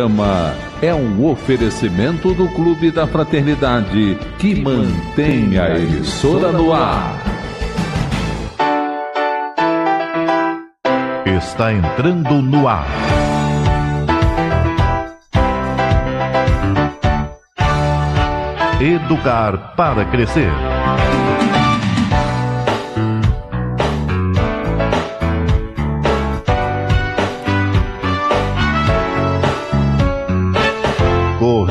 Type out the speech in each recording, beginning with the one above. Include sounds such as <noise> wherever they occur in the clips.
programa é um oferecimento do Clube da Fraternidade que mantém a emissora no ar. Está entrando no ar. Educar para crescer.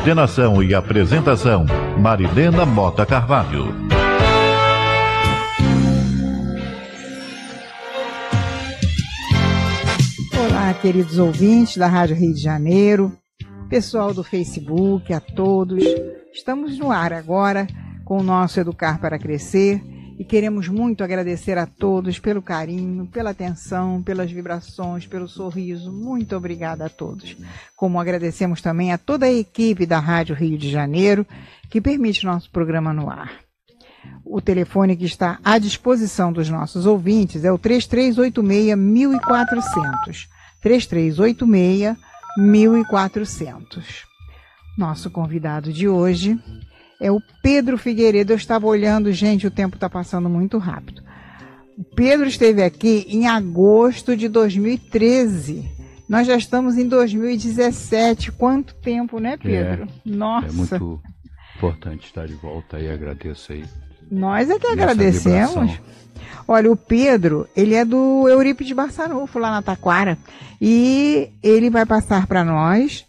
Coordenação e apresentação: Marilena Mota Carvalho. Olá, queridos ouvintes da Rádio Rio de Janeiro, pessoal do Facebook, a todos. Estamos no ar agora com o nosso Educar para Crescer e queremos muito agradecer a todos pelo carinho, pela atenção, pelas vibrações, pelo sorriso. Muito obrigada a todos. Como agradecemos também a toda a equipe da Rádio Rio de Janeiro que permite nosso programa no ar. O telefone que está à disposição dos nossos ouvintes é o 3386 1400. 3386 1400. Nosso convidado de hoje é o Pedro Figueiredo. Eu estava olhando, gente, o tempo está passando muito rápido. O Pedro esteve aqui em agosto de 2013. Nós já estamos em 2017. Quanto tempo, né, Pedro? É, Nossa. É muito importante estar de volta e agradeço aí. Nós é que agradecemos. vibração. Olha, o Pedro, ele é do Eurípides Barçanufo, lá na Taquara. E ele vai passar para nós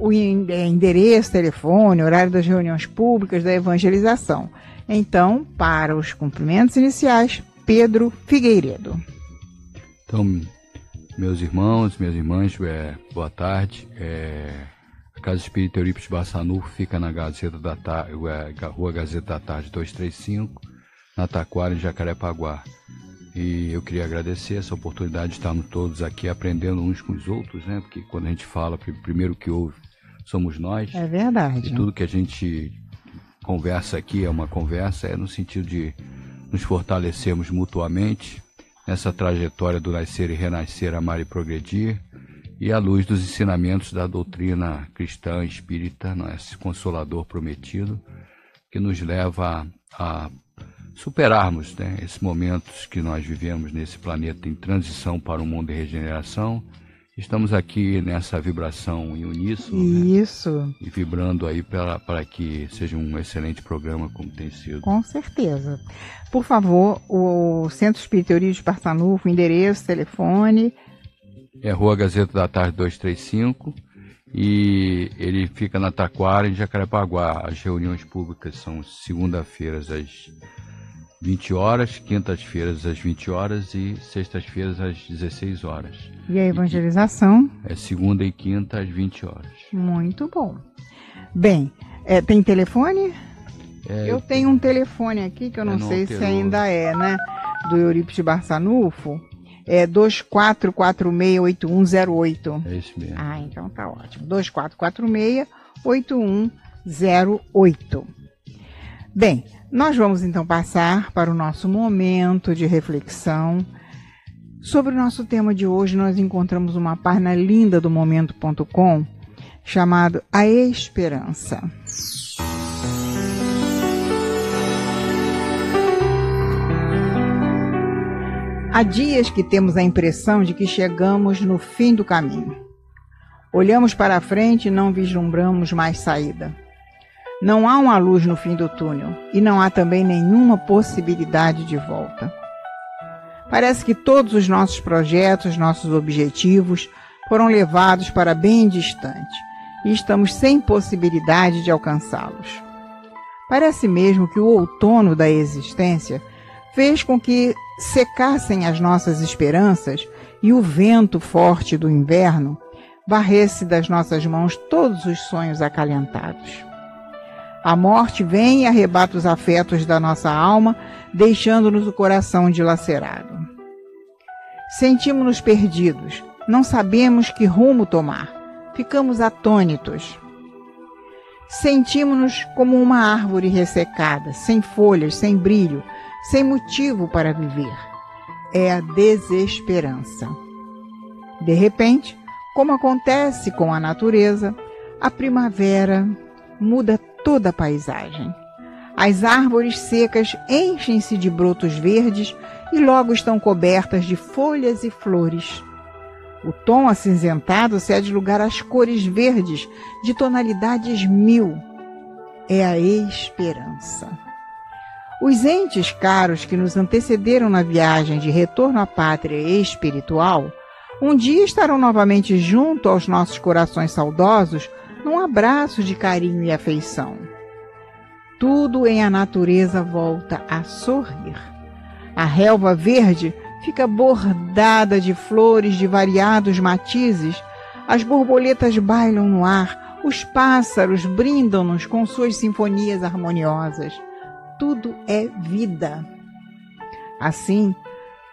o é, endereço, telefone, horário das reuniões públicas, da evangelização. Então, para os cumprimentos iniciais, Pedro Figueiredo. Então, meus irmãos, minhas irmãs, é, boa tarde. É, a Casa Espírita Eurípides Barçanufo fica na Gazeta da Tarde, Rua Gazeta da Tarde 235, na Taquara, em Jacarepaguá. E eu queria agradecer essa oportunidade de estarmos todos aqui aprendendo uns com os outros, né? Porque quando a gente fala, pri- primeiro que ouve somos nós. É verdade. E tudo que a gente conversa aqui é uma conversa, é no sentido de nos fortalecermos mutuamente nessa trajetória do nascer e renascer, amar e progredir, e à luz dos ensinamentos da doutrina cristã espírita, é? esse consolador prometido, que nos leva a superarmos né, esses momentos que nós vivemos nesse planeta em transição para um mundo de regeneração. Estamos aqui nessa vibração em uníssono, né? Isso, e vibrando aí para, que seja um excelente programa como tem sido. com certeza. Por favor, o Centro Espírita Eurípides Barçanufo, endereço, telefone. É Rua Gazeta da Tarde 235 e ele fica na Taquara, em Jacarepaguá. As reuniões públicas são segunda-feiras às 20 horas, quintas-feiras às 20 horas e sextas-feiras às 16 horas. E a evangelização, É segunda e quinta às 20 horas. muito bom. Bem, é, tem telefone? É, Eu tenho um telefone aqui que eu não É, não sei se ainda é, né? Do Eurípides Barçanufo. É 24468108. É esse mesmo. Ah, então tá ótimo. 24468108. Bem, nós vamos então passar para o nosso momento de reflexão. Sobre o nosso tema de hoje, nós encontramos uma página linda do momento.com chamado A Esperança. Há dias que temos a impressão de que chegamos no fim do caminho. Olhamos para a frente e não vislumbramos mais saída. Não há uma luz no fim do túnel e não há também nenhuma possibilidade de volta. Parece que todos os nossos projetos, nossos objetivos foram levados para bem distante e estamos sem possibilidade de alcançá-los. Parece mesmo que o outono da existência fez com que secassem as nossas esperanças e o vento forte do inverno varresse das nossas mãos todos os sonhos acalentados. A morte vem e arrebata os afetos da nossa alma, deixando-nos o coração dilacerado. Sentimos-nos perdidos, não sabemos que rumo tomar, ficamos atônitos. Sentimos-nos como uma árvore ressecada, sem folhas, sem brilho, sem motivo para viver. É a desesperança. De repente, Como acontece com a natureza, a primavera muda toda a paisagem. As árvores secas enchem-se de brotos verdes e logo estão cobertas de folhas e flores. O tom acinzentado cede lugar às cores verdes de tonalidades mil. É a esperança. Os entes caros que nos antecederam na viagem de retorno à pátria espiritual um dia estarão novamente junto aos nossos corações saudosos num abraço de carinho e afeição. Tudo em a natureza volta a sorrir. A relva verde fica bordada de flores de variados matizes, as borboletas bailam no ar, os pássaros brindam-nos com suas sinfonias harmoniosas. Tudo é vida. Assim,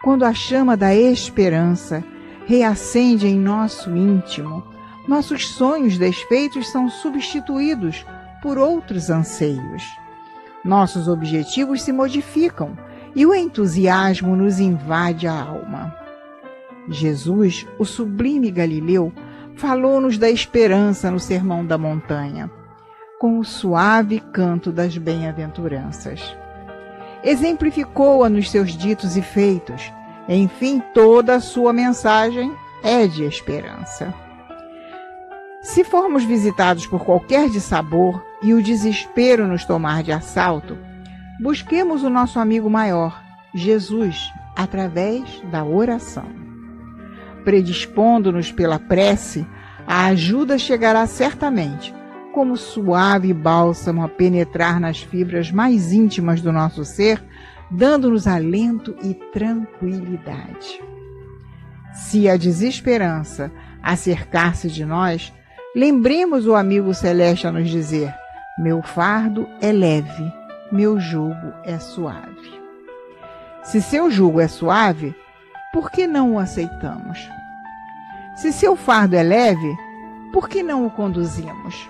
quando a chama da esperança reacende em nosso íntimo, nossos sonhos desfeitos são substituídos por outros anseios. Nossos objetivos se modificam e o entusiasmo nos invade a alma. Jesus, o sublime Galileu, falou-nos da esperança no Sermão da Montanha, com o suave canto das bem-aventuranças. Exemplificou-a nos seus ditos e feitos enfim, toda a sua mensagem é de esperança. Se formos visitados por qualquer dissabor e o desespero nos tomar de assalto, busquemos o nosso amigo maior, Jesus, através da oração. Predispondo-nos pela prece, a ajuda chegará certamente, como suave bálsamo a penetrar nas fibras mais íntimas do nosso ser dando-nos alento e tranquilidade. Se a desesperança acercar-se de nós, lembremos o amigo celeste a nos dizer: Meu fardo é leve, meu jugo é suave. Se seu jugo é suave, por que não o aceitamos? Se seu fardo é leve, por que não o conduzimos?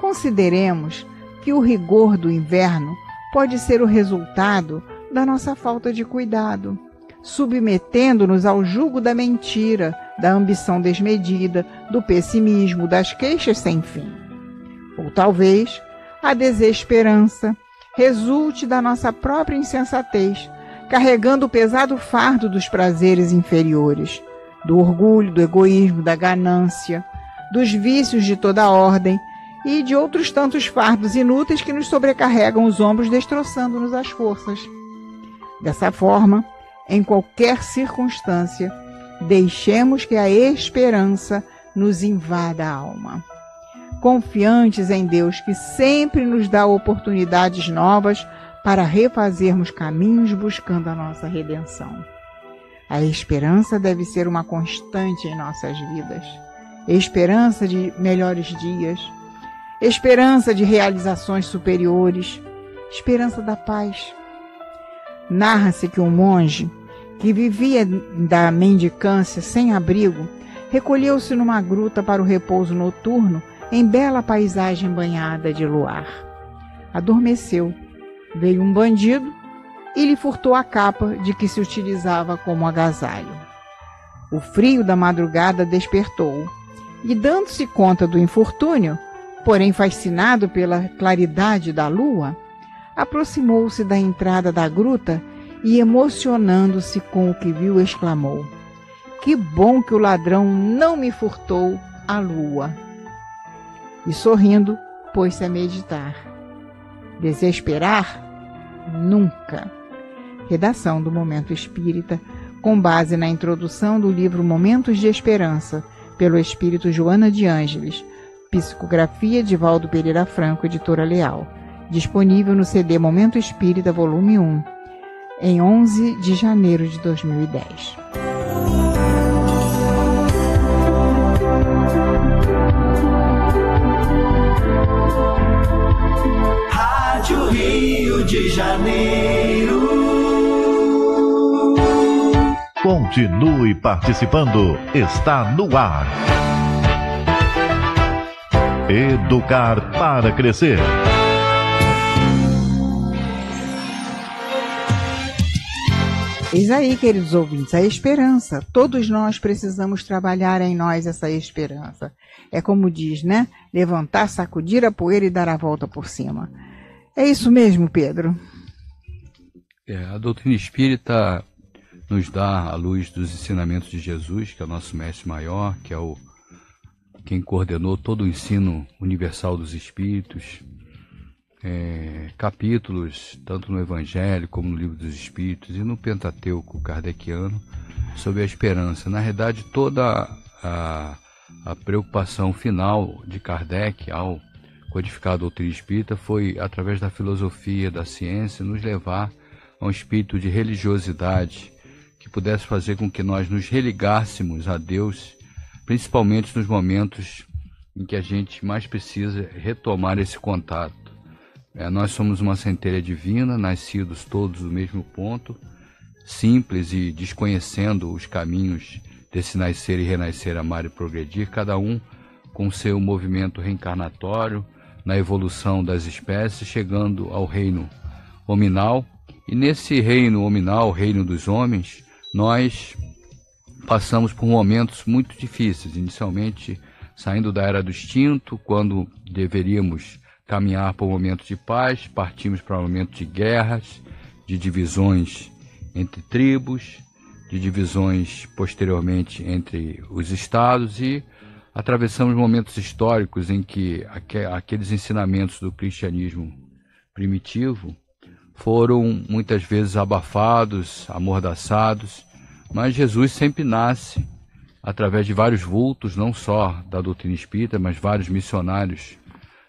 Consideremos que o rigor do inverno pode ser o resultado da nossa falta de cuidado, submetendo-nos ao jugo da mentira, da ambição desmedida, do pessimismo, das queixas sem fim. Ou talvez a desesperança resulte da nossa própria insensatez, carregando o pesado fardo dos prazeres inferiores, do orgulho, do egoísmo, da ganância, dos vícios de toda ordem e de outros tantos fardos inúteis que nos sobrecarregam os ombros, destroçando-nos as forças. Dessa forma, em qualquer circunstância, deixemos que a esperança nos invada a alma. Confiantes em Deus que sempre nos dá oportunidades novas para refazermos caminhos buscando a nossa redenção. A esperança deve ser uma constante em nossas vidas. Esperança de melhores dias, esperança de realizações superiores, esperança da paz. Narra-se que um monge, que vivia da mendicância sem abrigo, recolheu-se numa gruta para o repouso noturno em bela paisagem banhada de luar. Adormeceu. Veio um bandido e lhe furtou a capa de que se utilizava como agasalho. O frio da madrugada despertou-o e, dando-se conta do infortúnio, porém fascinado pela claridade da lua, aproximou-se da entrada da gruta e, emocionando-se com o que viu, exclamou: Que bom que o ladrão não me furtou a lua! E sorrindo, pôs-se a meditar. Desesperar? Nunca. Redação do Momento Espírita, com base na introdução do livro Momentos de Esperança, pelo Espírito Joana de Ângeles Psicografia de Valdo Pereira Franco, editora Leal. Disponível no CD Momento Espírita, volume 1, em 11 de janeiro de 2010. Rádio Rio de Janeiro. Continue participando. Está no ar. Educar para crescer. Eis aí, queridos ouvintes, a esperança. Todos nós precisamos trabalhar em nós essa esperança. É como diz, né? Levantar, sacudir a poeira e dar a volta por cima. É isso mesmo, Pedro. É, a doutrina espírita nos dá a luz dos ensinamentos de Jesus, que é o nosso mestre maior, que é o quem coordenou todo o ensino universal dos espíritos, é, capítulos, tanto no Evangelho como no Livro dos Espíritos e no Pentateuco kardeciano, sobre a esperança. Na realidade, toda a, a preocupação final de Kardec ao codificar a doutrina espírita foi, através da filosofia, da ciência, nos levar a um espírito de religiosidade que pudesse fazer com que nós nos religássemos a Deus principalmente nos momentos em que a gente mais precisa retomar esse contato. É, nós somos uma centelha divina, nascidos todos do mesmo ponto, simples e desconhecendo os caminhos desse nascer e renascer, amar e progredir, cada um com seu movimento reencarnatório na evolução das espécies, chegando ao reino hominal. E nesse reino hominal, reino dos homens, nós passamos por momentos muito difíceis, inicialmente saindo da era do extinto, quando deveríamos caminhar para um momento de paz, partimos para um momento de guerras, de divisões entre tribos, de divisões posteriormente entre os estados e atravessamos momentos históricos em que aqueles ensinamentos do cristianismo primitivo foram muitas vezes abafados, amordaçados mas Jesus sempre nasce através de vários vultos, não só da doutrina espírita, mas vários missionários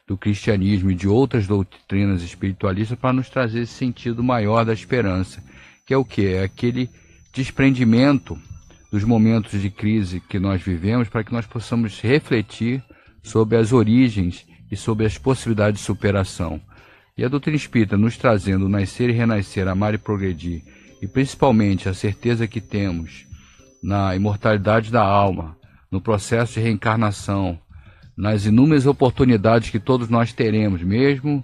do cristianismo e de outras doutrinas espiritualistas para nos trazer esse sentido maior da esperança, que é o que? É aquele desprendimento dos momentos de crise que nós vivemos para que nós possamos refletir sobre as origens e sobre as possibilidades de superação. E a doutrina espírita nos trazendo nascer e renascer, amar e progredir, e principalmente a certeza que temos na imortalidade da alma, no processo de reencarnação, nas inúmeras oportunidades que todos nós teremos, mesmo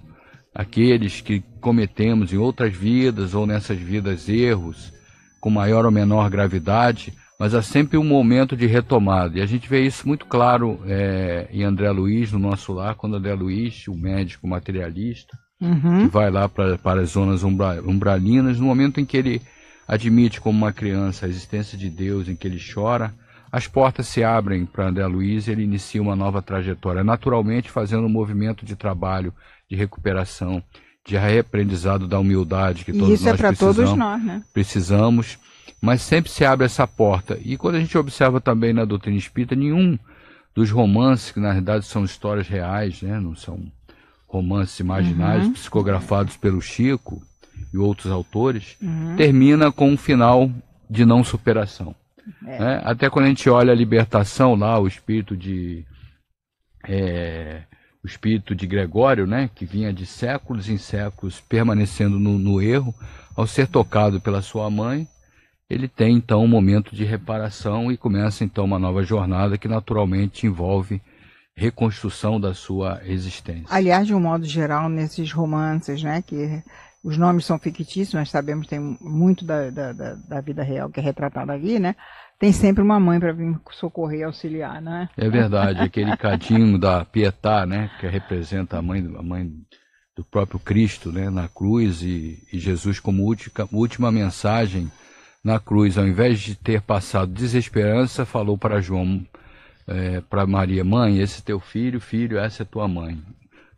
aqueles que cometemos em outras vidas ou nessas vidas erros, com maior ou menor gravidade, mas há sempre um momento de retomada. E a gente vê isso muito claro é, em André Luiz, no nosso lar, quando André Luiz, o médico materialista, uhum. que vai lá para, para as zonas umbra, umbralinas, no momento em que ele admite como uma criança a existência de Deus, em que ele chora, as portas se abrem para André Luiz e ele inicia uma nova trajetória, naturalmente fazendo um movimento de trabalho, de recuperação, de reaprendizado da humildade que todos Isso é nós é para todos nós, né? precisamos, mas sempre se abre essa porta. E quando a gente observa também na doutrina espírita, nenhum dos romances, que na verdade são histórias reais, né? não são romances imaginários, uhum. psicografados pelo Chico e outros autores, uhum. termina com um final de não superação. É. Né? Até quando a gente olha a libertação lá, o espírito de. É, o espírito de Gregório, né, que vinha de séculos em séculos permanecendo no, no erro, ao ser tocado pela sua mãe, ele tem então um momento de reparação e começa então uma nova jornada que naturalmente envolve reconstrução da sua existência. Aliás, de um modo geral, nesses romances, né, que os nomes são fictícios, mas sabemos que tem muito da, da, da, da vida real que é retratada ali, né? Tem sempre uma mãe para vir socorrer e auxiliar, né? É verdade, aquele cadinho da Pietà, né? Que representa a mãe, a mãe do próprio Cristo, né? Na cruz e, e Jesus como última, última mensagem na cruz, ao invés de ter passado desesperança, falou para João é, para Maria, mãe, esse é teu filho, filho, essa é tua mãe.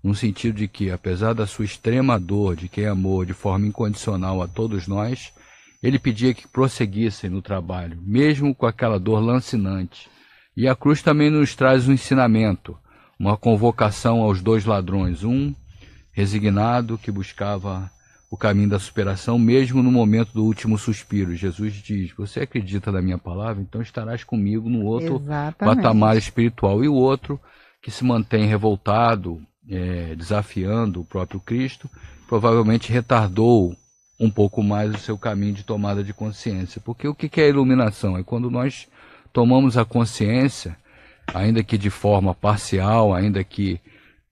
No sentido de que, apesar da sua extrema dor de quem amou de forma incondicional a todos nós, ele pedia que prosseguissem no trabalho, mesmo com aquela dor lancinante. E a cruz também nos traz um ensinamento, uma convocação aos dois ladrões, um resignado que buscava o caminho da superação, mesmo no momento do último suspiro. Jesus diz: Você acredita na minha palavra? Então estarás comigo no outro Exatamente. patamar espiritual. E o outro, que se mantém revoltado, é, desafiando o próprio Cristo, provavelmente retardou um pouco mais o seu caminho de tomada de consciência. Porque o que é iluminação? É quando nós tomamos a consciência, ainda que de forma parcial, ainda que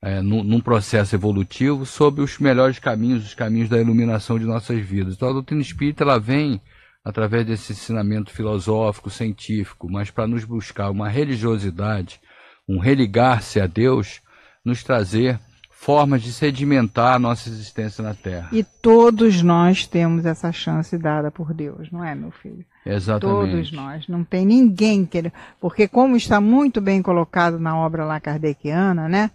é, num, num, processo evolutivo sobre os melhores caminhos, os caminhos da iluminação de nossas vidas. Então a doutrina espírita ela vem através desse ensinamento filosófico, científico, mas para nos buscar uma religiosidade, um religar-se a Deus, nos trazer formas de sedimentar a nossa existência na Terra. E todos nós temos essa chance dada por Deus, não é, meu filho? Exatamente. Todos nós. Não tem ninguém que. Porque, como está muito bem colocado na obra lá kardeciana, né?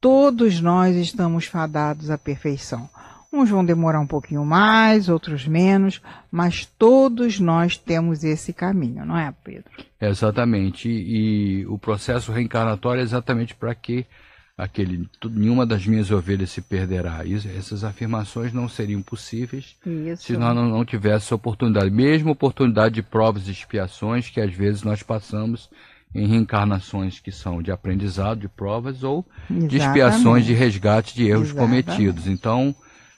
Todos nós estamos fadados à perfeição. Uns vão demorar um pouquinho mais, outros menos, mas todos nós temos esse caminho, não é, Pedro? Exatamente. E, e o processo reencarnatório é exatamente para que aquele nenhuma das minhas ovelhas se perderá. Isso, essas afirmações não seriam possíveis Isso. se nós não, não tivéssemos oportunidade, mesmo oportunidade de provas e expiações que às vezes nós passamos em reencarnações que são de aprendizado, de provas ou de expiações de resgate de erros Exatamente. cometidos. Então,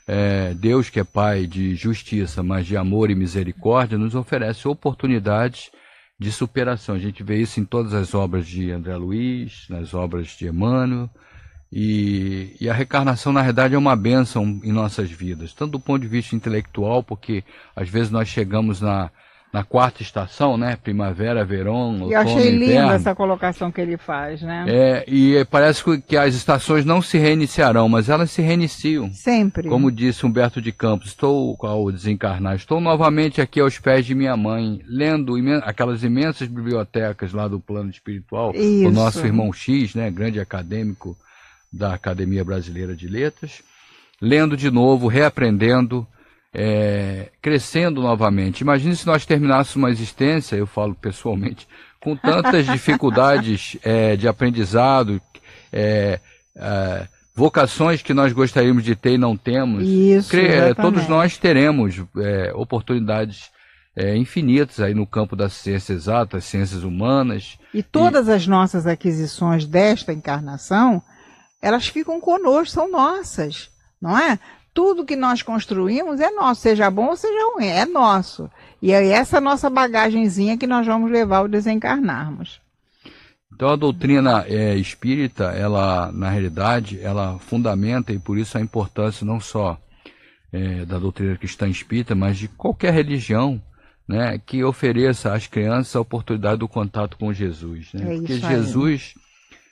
é, Deus, que é Pai de justiça, mas de amor e misericórdia, nos oferece oportunidades de superação. A gente vê isso em todas as obras de André Luiz, nas obras de Emmanuel. E, e a reencarnação, na verdade, é uma bênção em nossas vidas, tanto do ponto de vista intelectual, porque às vezes nós chegamos na, na quarta estação, né? Primavera, verão, E outono, eu achei linda essa colocação que ele faz, né? É, e parece que- as estações não se reiniciarão, mas elas se reiniciam. Sempre. Como disse Humberto de Campos, estou ao desencarnar, estou novamente aqui aos pés de minha mãe, lendo imen- aquelas imensas bibliotecas lá do plano espiritual. O Isso. nosso irmão X, né, grande acadêmico da Academia Brasileira de Letras, lendo de novo, reaprendendo, é, crescendo novamente. Imagine se nós terminássemos uma existência, eu falo pessoalmente, com tantas <laughs> dificuldades é, de aprendizado, é, é, vocações que nós gostaríamos de ter e não temos. Isso, Cre- é, todos nós teremos é, oportunidades é, infinitas aí no campo das ciências exatas, ciências humanas. E todas as nossas aquisições desta encarnação, elas ficam conosco, são nossas, não é? Tudo que nós construímos é nosso, seja bom ou seja ruim, é nosso. E é essa nossa bagagenzinha que nós vamos levar ao desencarnarmos. Então a doutrina é, espírita, ela na realidade, ela fundamenta e por isso a importância não só é, da doutrina cristã espírita, mas de qualquer religião, né, que ofereça às crianças a oportunidade do contato com Jesus, né? É Porque. Jesus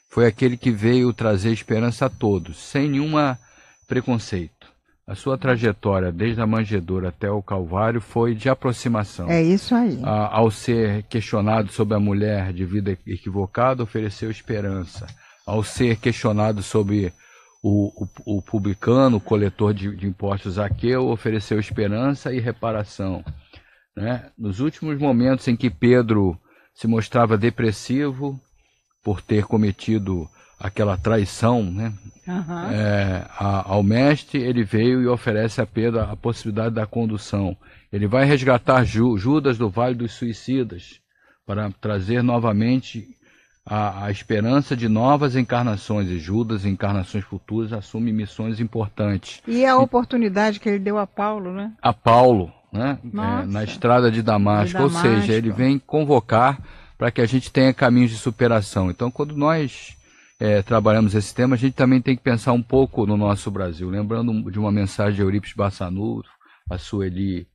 foi aquele que veio trazer esperança a todos, sem nenhuma preconceito. A sua trajetória desde a manjedoura até o Calvário foi de aproximação. É isso aí. A- ao ser questionado sobre a mulher de vida equivocada, ofereceu esperança. Ao ser questionado sobre o, o, o publicano, o coletor de, de impostos Zaqueu, ofereceu esperança e reparação. Né? Nos últimos momentos em que Pedro se mostrava depressivo por ter cometido aquela traição, né? Aham. é, a- ao mestre, ele veio e oferece a Pedro a possibilidade da condução. Ele vai resgatar Ju- Judas do Vale dos Suicidas para trazer novamente a, a esperança de novas encarnações. E Judas, em encarnações futuras, assume missões importantes. E a oportunidade que ele deu a Paulo, né? A Paulo, né, é, na estrada de Damasco. De Ou seja, Damasco. ele vem convocar para que a gente tenha caminhos de superação. Então, quando nós é, trabalhamos esse tema, a gente também tem que pensar um pouco no nosso Brasil. Lembrando de uma mensagem de Eurípides Bassanuro, a Sueli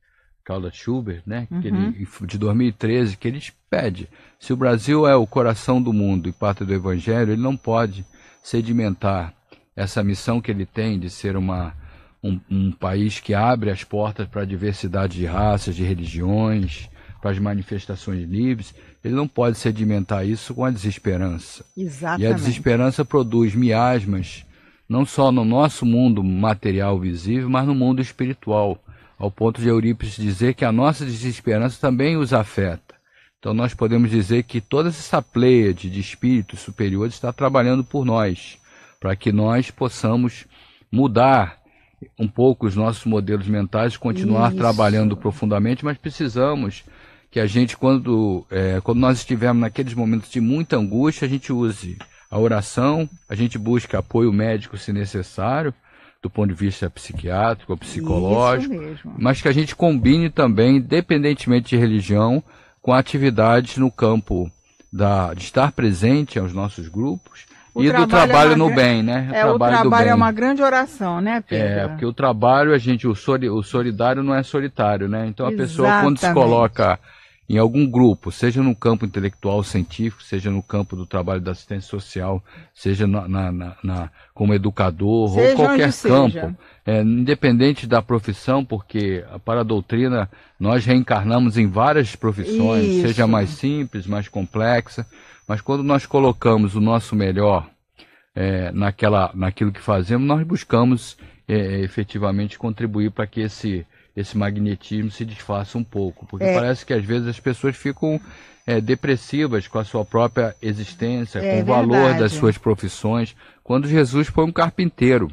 Calda Schubert, né, que ele, de 2013, que ele pede, se o Brasil é o coração do mundo e pátria do Evangelho, ele não pode sedimentar essa missão que ele tem de ser uma, um, um país que abre as portas para a diversidade de raças, de religiões, para as manifestações livres, ele não pode sedimentar isso com a desesperança. E a Exatamente. desesperança produz miasmas, não só no nosso mundo material visível, mas no mundo espiritual, ao ponto de Eurípides dizer que a nossa desesperança também os afeta. Então nós podemos dizer que toda essa pleiade de espíritos superiores está trabalhando por nós, para que nós possamos mudar um pouco os nossos modelos mentais, continuar Isso. trabalhando profundamente, mas precisamos que a gente, quando, é, quando nós estivermos naqueles momentos de muita angústia, a gente use a oração, a gente busque apoio médico se necessário, do ponto de vista psiquiátrico ou psicológico, Isso mesmo. mas que a gente combine também, independentemente de religião, com atividades no campo da, de estar presente aos nossos grupos O e do trabalho é no bem, né? É, o trabalho, trabalho é uma grande oração, né, Pedro? É, porque o trabalho, a gente, o, soli, o solidário não é solitário, né? Então a pessoa, quando se Exatamente. coloca em algum grupo, seja no campo intelectual científico, seja no campo do trabalho da assistência social, seja na, na- na- na- como educador Seja ou qualquer campo, é, independente da profissão, porque para a doutrina nós reencarnamos em várias profissões, Isso. seja mais simples, mais complexa, mas quando nós colocamos o nosso melhor é, naquela, naquilo que fazemos, nós buscamos é, efetivamente contribuir para que esse, esse magnetismo se desfaça um pouco, porque É. parece que às vezes as pessoas ficam é, depressivas com a sua própria existência, É com o valor verdade. das suas profissões, quando Jesus foi um carpinteiro.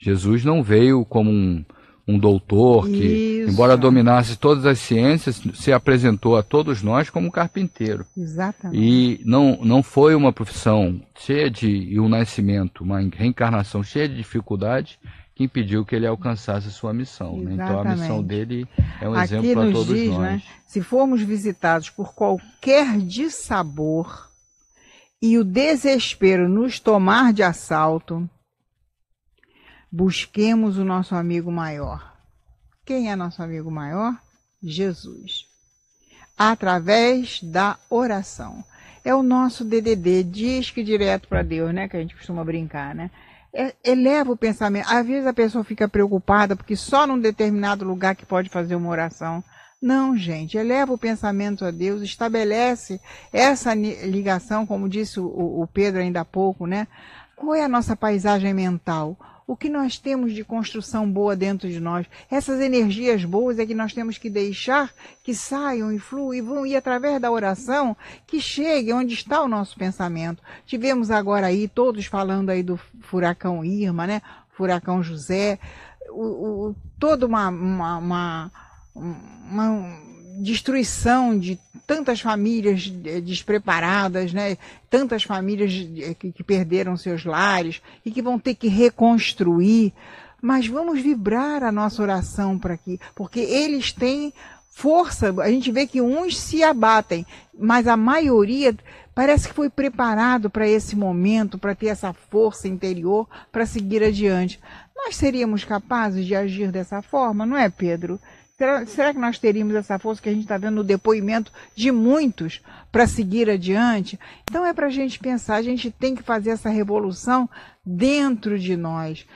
Jesus não veio como um, um doutor que, Isso. embora dominasse todas as ciências, se apresentou a todos nós como um carpinteiro. Exatamente. E não, não foi uma profissão cheia de. e um nascimento, uma reencarnação cheia de dificuldade que impediu que ele alcançasse sua missão. né? Então a missão dele é um Aqui exemplo para todos diz, nós. né, se formos visitados por qualquer dissabor e o desespero nos tomar de assalto, busquemos o nosso amigo maior. Quem é nosso amigo maior? Jesus. Através da oração. É o nosso DDD, diz que direto para Deus, né? Que a gente costuma brincar, né? É- eleva o pensamento. Às vezes a pessoa fica preocupada porque só num determinado lugar que pode fazer uma oração. Não, gente, eleva o pensamento a Deus, estabelece essa ligação, como disse o, o Pedro ainda há pouco, né? Qual é a nossa paisagem mental? O que nós temos de construção boa dentro de nós? Essas energias boas é que nós temos que deixar que saiam e fluam e vão ir através da oração que chegue onde está o nosso pensamento. Tivemos agora aí todos falando aí do furacão Irma, né? Furacão José, o, o- toda uma, uma, uma, uma destruição de tantas famílias eh, despreparadas, né? Tantas famílias eh, que, que perderam seus lares e que vão ter que reconstruir. Mas vamos vibrar a nossa oração para aqui, porque eles têm força. A gente vê que uns se abatem, mas a maioria parece que foi preparado para esse momento, para ter essa força interior para seguir adiante. Nós seríamos capazes de agir dessa forma, não é, Pedro? Será, será que nós teríamos essa força que a gente está vendo no depoimento de muitos para seguir adiante? Então é para a gente pensar, a gente tem que fazer essa revolução dentro de nós.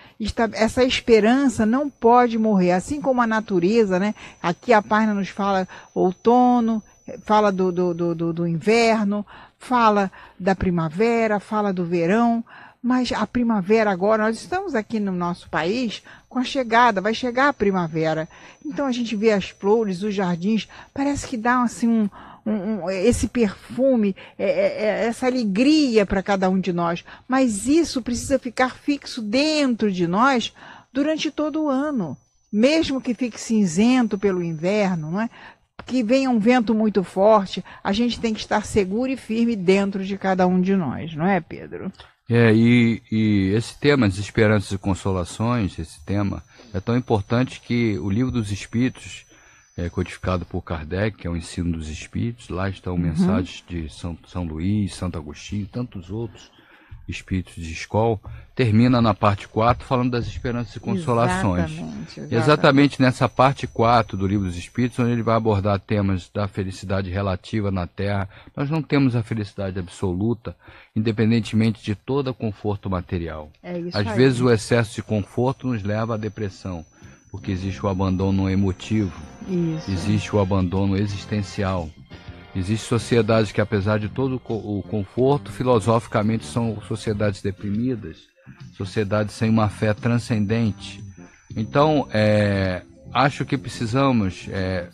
Essa esperança não pode morrer, assim como a natureza, né? Aqui a página nos fala outono, fala do, do, do- do inverno, fala da primavera, fala do verão. Mas a primavera agora, nós estamos aqui no nosso país com a chegada, vai chegar a primavera. Então a gente vê as flores, os jardins, parece que dá assim um, um- um- esse perfume, é- é- é essa alegria para cada um de nós. Mas isso precisa ficar fixo dentro de nós durante todo o ano. Mesmo que fique cinzento pelo inverno, não é? que venha um vento muito forte, a gente tem que estar seguro e firme dentro de cada um de nós, não é, Pedro? É, e, e esse tema, as esperanças e consolações, esse tema, é tão importante que o livro dos Espíritos, é, codificado por Kardec, que é o ensino dos Espíritos, lá estão mensagens de São, São Luís, Santo Agostinho e tantos outros espíritos de escola, termina na parte 4 falando das esperanças e consolações. Exatamente, exatamente. Exatamente nessa parte 4 do Livro dos Espíritos, onde ele vai abordar temas da felicidade relativa na Terra. Nós não temos a felicidade absoluta, independentemente de todo conforto material. É Às aí. vezes o excesso de conforto nos leva à depressão, porque existe o abandono emotivo, Isso. existe o abandono existencial. Existem sociedades que, apesar de todo o co- o conforto, filosoficamente são sociedades deprimidas, sociedades sem uma fé transcendente. Então, é, acho que precisamos, é,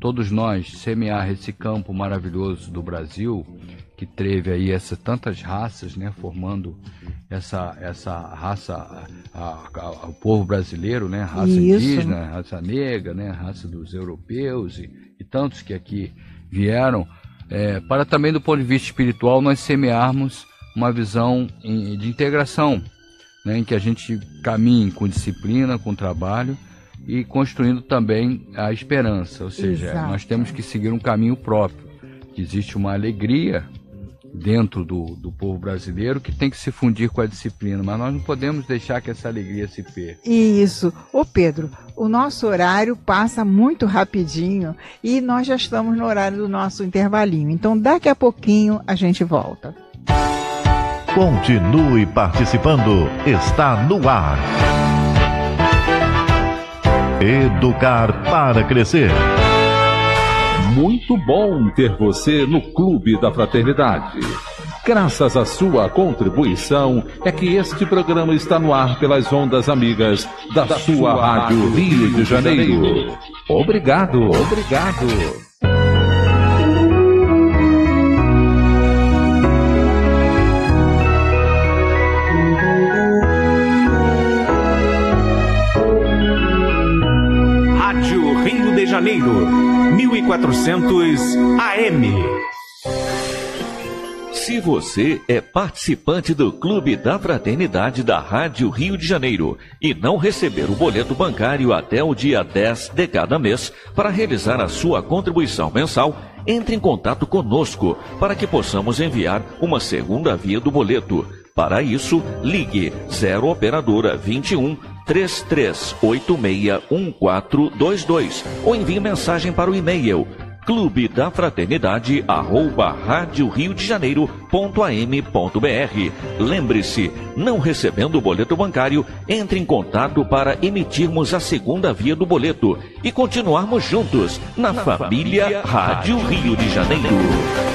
todos nós, semear esse campo maravilhoso do Brasil, que teve aí essa, tantas raças, né, formando essa, essa raça, a- a- o povo brasileiro, né, raça Isso. indígena, raça negra, né, raça dos europeus e, e tantos que aqui vieram, é, para também do ponto de vista espiritual nós semearmos uma visão de integração, né, em que a gente caminhe com disciplina, com trabalho e construindo também a esperança, ou seja, Exato. nós temos que seguir um caminho próprio, que existe uma alegria dentro do, do povo brasileiro que tem que se fundir com a disciplina, mas nós não podemos deixar que essa alegria se perca. Isso. Ô Pedro, o nosso horário passa muito rapidinho e nós já estamos no horário do nosso intervalinho. Então daqui a pouquinho a gente volta. Continue participando. Está no ar. Educar para crescer. Muito bom ter você no Clube da Fraternidade. Graças à sua contribuição é que este programa está no ar pelas ondas amigas da, da sua Rádio Rio de Janeiro. Obrigado, obrigado. 1400 AM. Se você é participante do Clube da Fraternidade da Rádio Rio de Janeiro e não receber o boleto bancário até o dia 10 de cada mês para realizar a sua contribuição mensal, entre em contato conosco para que possamos enviar uma segunda via do boleto. Para isso, ligue 0 Operadora 21 33861422 ou envie mensagem para o e-mail clube da fraternidade arroba rádio Rio de Janeiro ponto am ponto br. Lembre-se, não recebendo o boleto bancário, entre em contato para emitirmos a segunda via do boleto e continuarmos juntos na, na família, família Rádio Rio de Janeiro.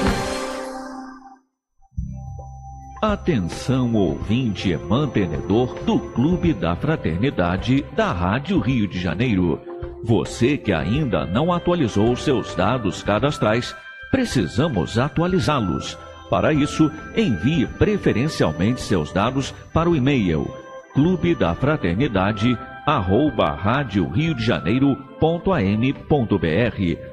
Atenção ouvinte e mantenedor do Clube da Fraternidade da Rádio Rio de Janeiro. Você que ainda não atualizou seus dados cadastrais, precisamos atualizá-los. Para isso, envie preferencialmente seus dados para o e-mail clube da fraternidade arroba rádio Rio de Janeiro.am.br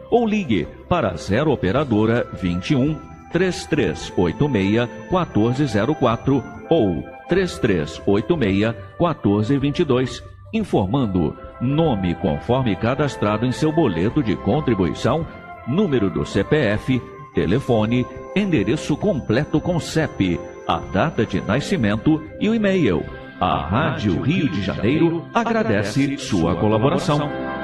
ou ligue para 0 operadora 21 3386 1404 ou 3386 1422, informando nome conforme cadastrado em seu boleto de contribuição, número do CPF, telefone, endereço completo com CEP, a data de nascimento e o e-mail. A Rádio Rio de Janeiro agradece sua colaboração.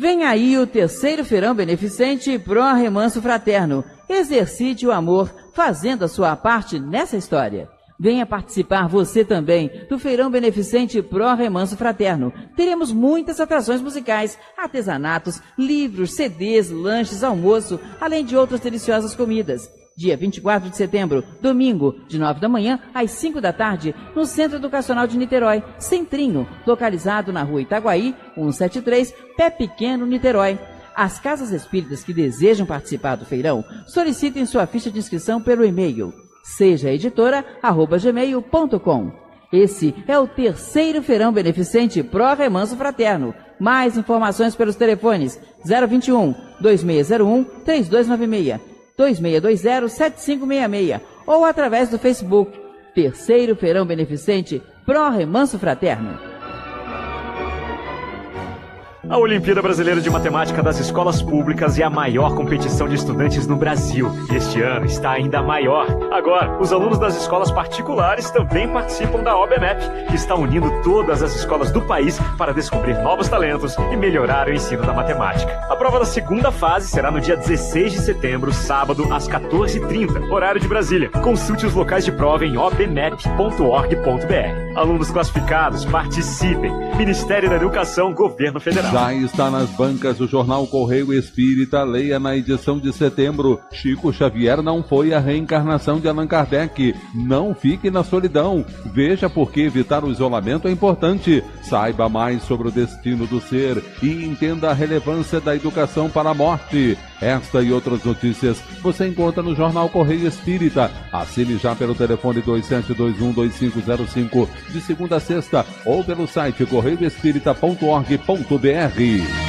Vem aí o terceiro feirão beneficente Pro Remanso Fraterno. Exercite o amor, fazendo a sua parte nessa história. Venha participar você também do Feirão Beneficente Pro Remanso Fraterno. Teremos muitas atrações musicais, artesanatos, livros, CDs, lanches, almoço, além de outras deliciosas comidas. Dia 24 de setembro, domingo, de 9 da manhã às 5 da tarde, no Centro Educacional de Niterói, Centrinho, localizado na rua Itaguaí, 173, Pé Pequeno, Niterói. As casas espíritas que desejam participar do feirão, solicitem sua ficha de inscrição pelo e-mail sejaeditora.gmail.com. Esse é o terceiro feirão beneficente Pro Remanso Fraterno. Mais informações pelos telefones 021 2601 3296, 2620 7566 ou através do Facebook. Terceiro Feirão Beneficente Pro Remanso Fraterno. A Olimpíada Brasileira de Matemática das Escolas Públicas é a maior competição de estudantes no Brasil e este ano está ainda maior. Agora, os alunos das escolas particulares também participam da OBMEP, que está unindo todas as escolas do país para descobrir novos talentos e melhorar o ensino da matemática. A prova da segunda fase será no dia 16 de setembro, sábado, às 14h30, horário de Brasília. Consulte os locais de prova em obmep.org.br. Alunos classificados, participem. Ministério da Educação, Governo Federal. Já está nas bancas o jornal Correio Espírita, leia na edição de setembro. Chico Xavier não foi a reencarnação de Allan Kardec. Não fique na solidão. Veja por que evitar o isolamento é importante. Saiba mais sobre o destino do ser e entenda a relevância da educação para a morte. Esta e outras notícias você encontra no Jornal Correio Espírita. Assine já pelo telefone 27212505 de segunda a sexta ou pelo site correioespírita.org.br.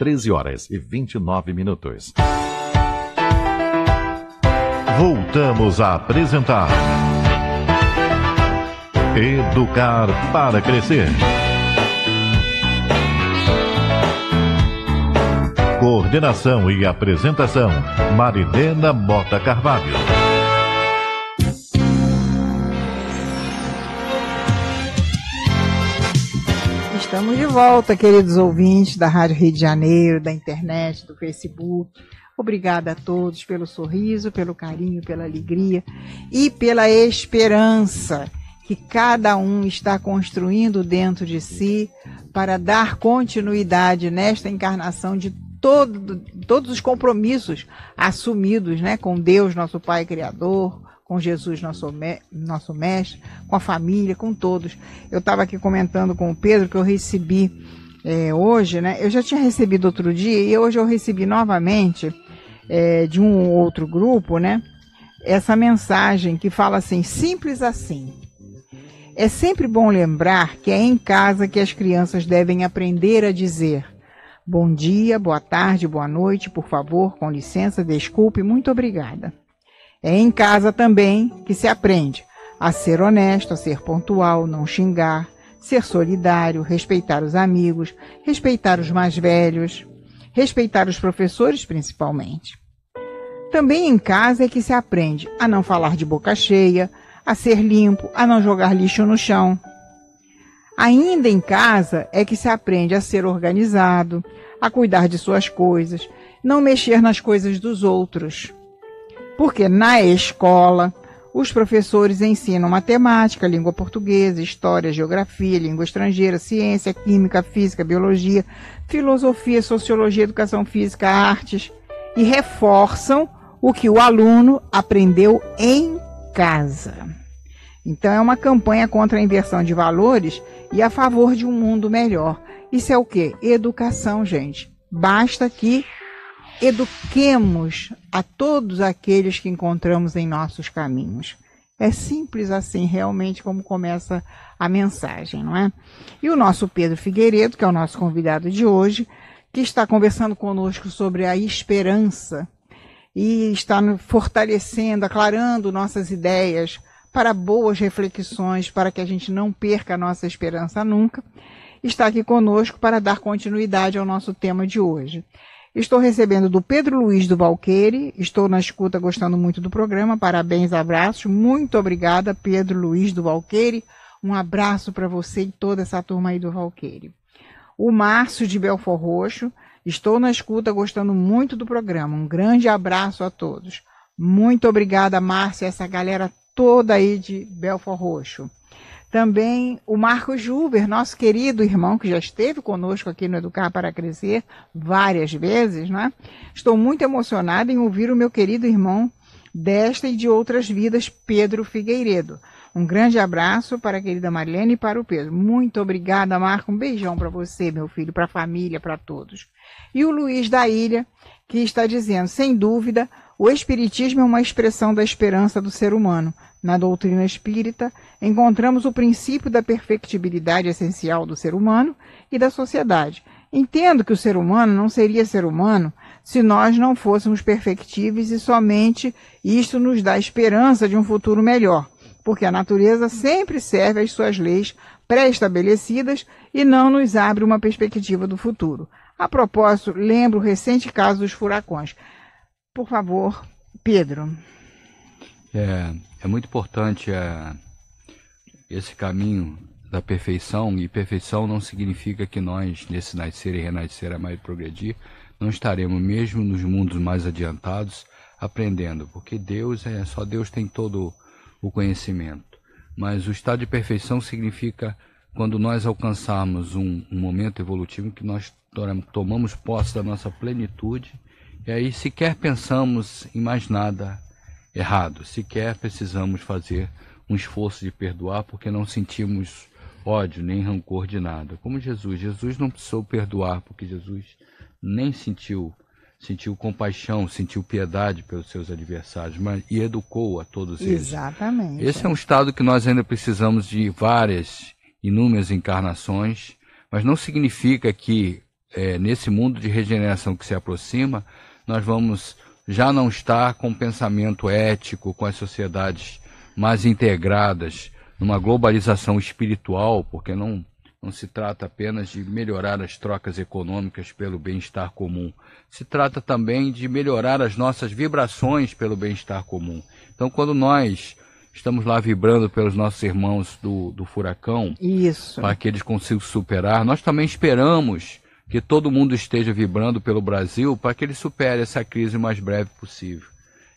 13 horas e 29 minutos. Voltamos a apresentar Educar para Crescer. Coordenação e apresentação: Marilena Mota Carvalho. Estamos de volta, queridos ouvintes da Rádio Rio de Janeiro, da internet, do Facebook. Obrigada a todos pelo sorriso, pelo carinho, pela alegria e pela esperança que cada um está construindo dentro de si para dar continuidade nesta encarnação de todo, todos os compromissos assumidos né, com Deus, nosso Pai Criador, com Jesus, nosso, me- nosso Mestre, com a família, com todos. Eu estava aqui comentando com o Pedro que eu recebi é, hoje, né? Eu já tinha recebido outro dia e hoje eu recebi novamente é, de um outro grupo, né? Essa mensagem que fala assim, simples assim. É sempre bom lembrar que é em casa que as crianças devem aprender a dizer bom dia, boa tarde, boa noite, por favor, com licença, desculpe, muito obrigada. É em casa também que se aprende a ser honesto, a ser pontual, não xingar, ser solidário, respeitar os amigos, respeitar os mais velhos, respeitar os professores principalmente. Também em casa é que se aprende a não falar de boca cheia, a ser limpo, a não jogar lixo no chão. Ainda em casa é que se aprende a ser organizado, a cuidar de suas coisas, não mexer nas coisas dos outros. Porque na escola, os professores ensinam matemática, língua portuguesa, história, geografia, língua estrangeira, ciência, química, física, biologia, filosofia, sociologia, educação física, artes e reforçam o que o aluno aprendeu em casa. Então é uma campanha contra a inversão de valores e a favor de um mundo melhor. Isso é o que? Educação, gente. Basta que eduquemos a todos aqueles que encontramos em nossos caminhos. É simples assim, realmente, como começa a mensagem, não é? E o nosso Pedro Figueiredo, que é o nosso convidado de hoje, que está conversando conosco sobre a esperança e está fortalecendo, aclarando nossas ideias para boas reflexões, para que a gente não perca a nossa esperança nunca, está aqui conosco para dar continuidade ao nosso tema de hoje. Estou recebendo do Pedro Luiz do Valqueire, estou na escuta gostando muito do programa, parabéns, abraços, muito obrigada Pedro Luiz do Valqueire, um abraço para você e toda essa turma aí do Valqueire. O Márcio de Belfor Roxo, estou na escuta gostando muito do programa, um grande abraço a todos. Muito obrigada Márcio, essa galera toda aí de Belfor Roxo. Também o Marcos Juber, nosso querido irmão, que já esteve conosco aqui no Educar para Crescer várias vezes, né? Estou muito emocionada em ouvir o meu querido irmão desta e de outras vidas, Pedro Figueiredo. Um grande abraço para a querida Marilene e para o Pedro. Muito obrigada, Marco. Um beijão para você, meu filho, para a família, para todos. E o Luiz da Ilha, que está dizendo, sem dúvida, o Espiritismo é uma expressão da esperança do ser humano. Na doutrina espírita, encontramos o princípio da perfectibilidade essencial do ser humano e da sociedade. Entendo que o ser humano não seria ser humano se nós não fôssemos perfectíveis e somente isto nos dá esperança de um futuro melhor, porque a natureza sempre serve às suas leis pré-estabelecidas e não nos abre uma perspectiva do futuro. A propósito, lembro o recente caso dos furacões. Por favor, Pedro. É, é muito importante é, esse caminho da perfeição, e perfeição não significa que nós, nesse nascer e renascer, amar e progredir, não estaremos, mesmo nos mundos mais adiantados, aprendendo, porque Deus é só Deus tem todo o conhecimento. Mas o estado de perfeição significa quando nós alcançarmos um, um momento evolutivo que nós to- tomamos posse da nossa plenitude e aí sequer pensamos em mais nada errado, sequer precisamos fazer um esforço de perdoar porque não sentimos ódio nem rancor de nada. Como Jesus, Jesus não precisou perdoar porque Jesus nem sentiu sentiu compaixão, sentiu piedade pelos seus adversários, mas e educou a todos eles. Exatamente. Esse é um estado que nós ainda precisamos de várias, inúmeras encarnações, mas não significa que é, nesse mundo de regeneração que se aproxima, nós vamos já não estar com pensamento ético, com as sociedades mais integradas, numa globalização espiritual, porque não, não se trata apenas de melhorar as trocas econômicas pelo bem-estar comum, se trata também de melhorar as nossas vibrações pelo bem-estar comum. Então, quando nós estamos lá vibrando pelos nossos irmãos do, do furacão, Isso. para que eles consigam superar, nós também esperamos que todo mundo esteja vibrando pelo Brasil para que ele supere essa crise o mais breve possível.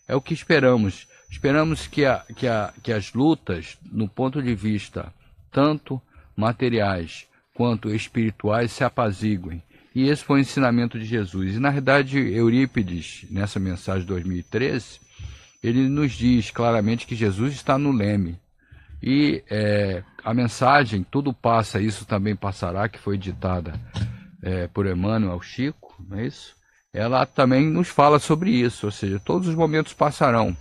É o que esperamos. Esperamos que, a, que, a, que as lutas, no ponto de vista tanto materiais quanto espirituais, se apaziguem. E esse foi o ensinamento de Jesus. E na verdade, Eurípides, nessa mensagem de 2013, ele nos diz claramente que Jesus está no leme. E é, a mensagem, tudo passa, isso também passará, que foi ditada é, por Emmanuel Chico, não é isso? Ela também nos fala sobre isso, ou seja, todos os momentos passarão.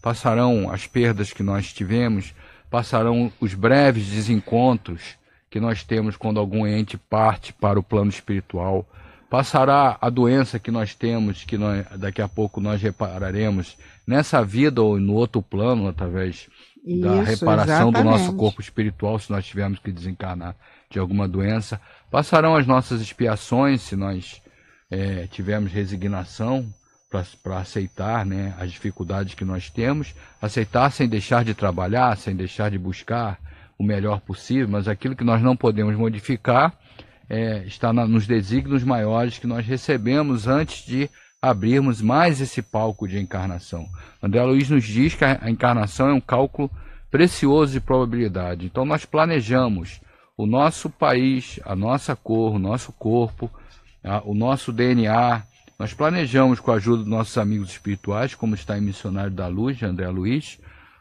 Passarão as perdas que nós tivemos, passarão os breves desencontros que nós temos quando algum ente parte para o plano espiritual, passará a doença que nós temos, que nós, daqui a pouco nós repararemos nessa vida ou no outro plano, através da Isso, reparação do nosso exatamente. corpo espiritual, se nós tivermos que desencarnar de alguma doença. Passarão as nossas expiações, se nós eh, tivermos resignação para aceitar né, as dificuldades que nós temos, aceitar sem deixar de trabalhar, sem deixar de buscar o melhor possível, mas aquilo que nós não podemos modificar é, está na- nos desígnios maiores que nós recebemos antes de abrirmos mais esse palco de encarnação. André Luiz nos diz que a encarnação é um cálculo precioso de probabilidade. Então nós planejamos o nosso país, a nossa cor, o nosso corpo, a- o nosso DNA. Nós planejamos com a ajuda dos nossos amigos espirituais, como está em Missionário da Luz, de André Luiz,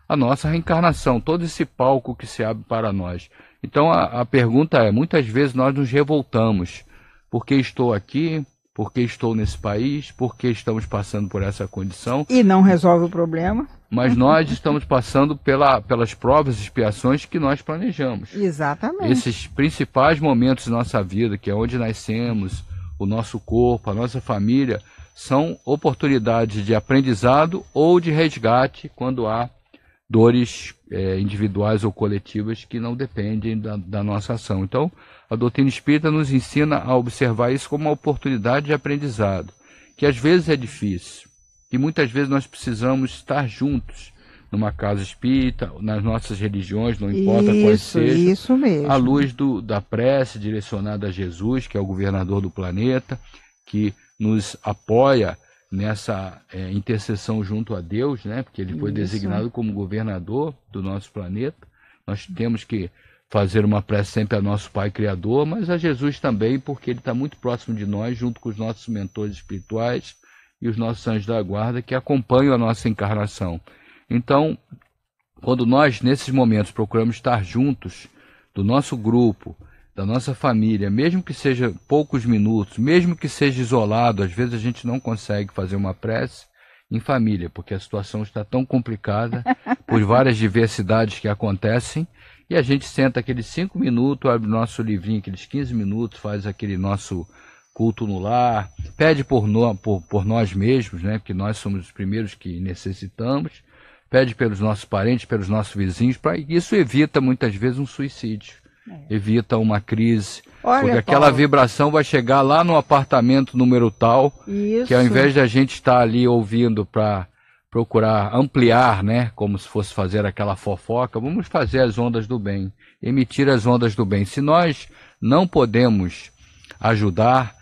a nossa reencarnação, todo esse palco que se abre para nós. Então a, a pergunta é: muitas vezes nós nos revoltamos. Por que estou aqui? Por que estou nesse país? Por que estamos passando por essa condição? E não resolve o problema. Mas nós estamos passando pela, pelas provas e expiações que nós planejamos. Exatamente. Esses principais momentos da nossa vida, que é onde nascemos, o nosso corpo, a nossa família, são oportunidades de aprendizado ou de resgate quando há dores eh, individuais ou coletivas que não dependem da, da nossa ação. Então, a doutrina espírita nos ensina a observar isso como uma oportunidade de aprendizado, que às vezes é difícil, que muitas vezes nós precisamos estar juntos numa casa espírita, nas nossas religiões, não importa quais Isso, sejam, isso mesmo. à luz do, da prece direcionada a Jesus, que é o governador do planeta, que nos apoia nessa eh, intercessão junto a Deus, né? Porque ele foi Isso. designado como governador do nosso planeta. Nós temos que fazer uma prece sempre a nosso Pai Criador, mas a Jesus também, porque ele está muito próximo de nós, junto com os nossos mentores espirituais e os nossos anjos da guarda que acompanham a nossa encarnação. Então, quando nós, nesses momentos, procuramos estar juntos do nosso grupo, da nossa família, mesmo que seja poucos minutos, mesmo que seja isolado, às vezes a gente não consegue fazer uma prece em família, porque a situação está tão complicada por várias diversidades que acontecem, e a gente senta aqueles cinco minutos, abre o nosso livrinho, aqueles 15 minutos, faz aquele nosso culto no lar, pede por, no, por, por nós mesmos, né, porque nós somos os primeiros que necessitamos, pede pelos nossos parentes, pelos nossos vizinhos, para isso evita muitas vezes um suicídio, evita uma crise, Olha, porque aquela Paulo. vibração vai chegar lá no apartamento número tal, Isso. que ao invés de a gente estar ali ouvindo para procurar ampliar, né, como se fosse fazer aquela fofoca, vamos fazer as ondas do bem, emitir as ondas do bem. Se nós não podemos ajudar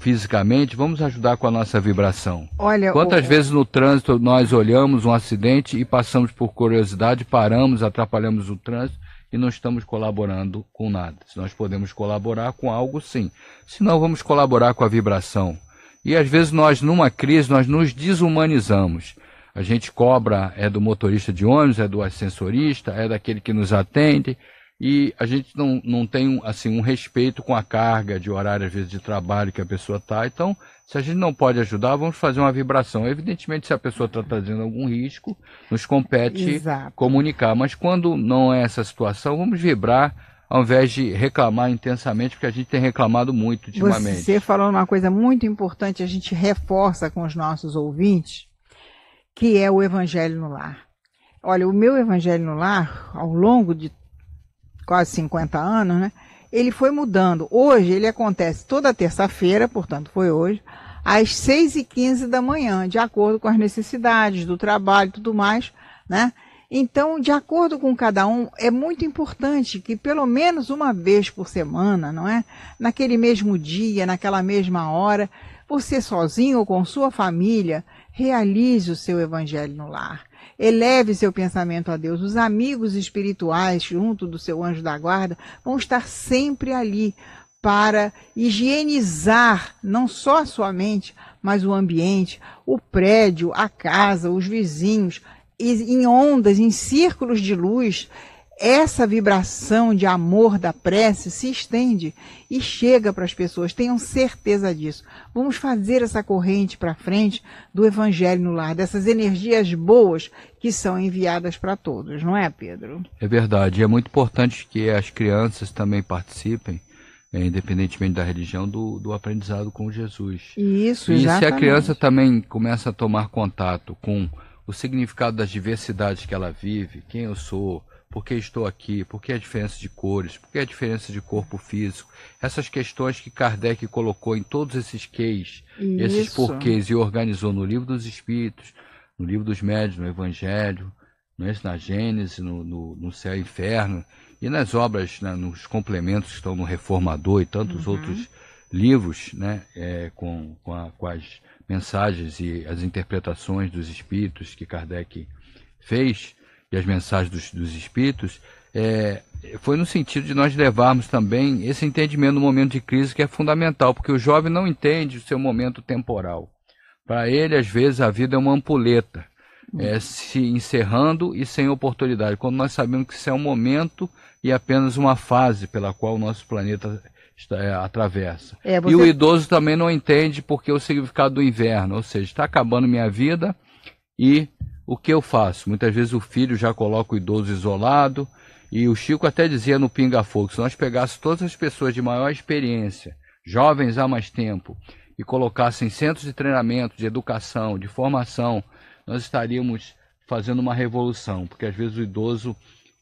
fisicamente, vamos ajudar com a nossa vibração. Olha, Quantas o- vezes no trânsito nós olhamos um acidente e passamos por curiosidade, paramos, atrapalhamos o trânsito e não estamos colaborando com nada. Se nós podemos colaborar com algo, sim. Se não, vamos colaborar com a vibração. E às vezes nós, numa crise, nós nos desumanizamos. A gente cobra, é do motorista de ônibus, é do ascensorista, é daquele que nos atende, e a gente não, não tem assim, um respeito com a carga de horário, às vezes, de trabalho que a pessoa está. Então, se a gente não pode ajudar, vamos fazer uma vibração. Evidentemente, se a pessoa está trazendo algum risco, nos compete Exato. comunicar. Mas quando não é essa situação, vamos vibrar ao invés de reclamar intensamente, porque a gente tem reclamado muito ultimamente. Você falou uma coisa muito importante, a gente reforça com os nossos ouvintes, que é o Evangelho no Lar. Olha, o meu Evangelho no Lar, ao longo de quase 50 anos, né? Ele foi mudando. Hoje ele acontece toda terça-feira, portanto foi hoje, às 6 e 15 da manhã, de acordo com as necessidades do trabalho e tudo mais, né? Então, de acordo com cada um, é muito importante que pelo menos uma vez por semana, não é? Naquele mesmo dia, naquela mesma hora, você sozinho ou com sua família, realize o seu evangelho no lar. Eleve seu pensamento a Deus. Os amigos espirituais, junto do seu anjo da guarda, vão estar sempre ali para higienizar não só a sua mente, mas o ambiente, o prédio, a casa, os vizinhos, em ondas, em círculos de luz, essa vibração de amor da prece se estende e chega para as pessoas. Tenham certeza disso. Vamos fazer essa corrente para frente do Evangelho no lar, dessas energias boas que são enviadas para todos, não é, Pedro? É verdade. É muito importante que as crianças também participem. É, independentemente da religião, do, do aprendizado com Jesus. Isso, e exatamente. se a criança também começa a tomar contato com o significado das diversidades que ela vive, quem eu sou, por que estou aqui, por que a diferença de cores, por que a diferença de corpo físico, essas questões que Kardec colocou em todos esses queis, esses porquês e organizou no livro dos Espíritos, no livro dos Médios, no Evangelho, é? na Gênesis, no, no, no Céu e Inferno, e nas obras, né, nos complementos que estão no Reformador e tantos Uhum. outros livros, né, é, com, com, a- com as mensagens e as interpretações dos espíritos que Kardec fez, e as mensagens dos, dos espíritos, é, foi no sentido de nós levarmos também esse entendimento no momento de crise que é fundamental, porque o jovem não entende o seu momento temporal. Para ele, às vezes, a vida é uma ampuleta, é, se encerrando e sem oportunidade, quando nós sabemos que isso é um momento e apenas uma fase pela qual o nosso planeta está, é, atravessa. É, E você- o idoso também não entende porque o significado do inverno, ou seja, está acabando minha vida e o que eu faço? Muitas vezes o filho já coloca o idoso isolado e o Chico até dizia no Pinga Fogo, se nós pegássemos todas as pessoas de maior experiência, jovens há mais tempo, e colocassem centros de treinamento, de educação, de formação, nós estaríamos fazendo uma revolução, porque às vezes o idoso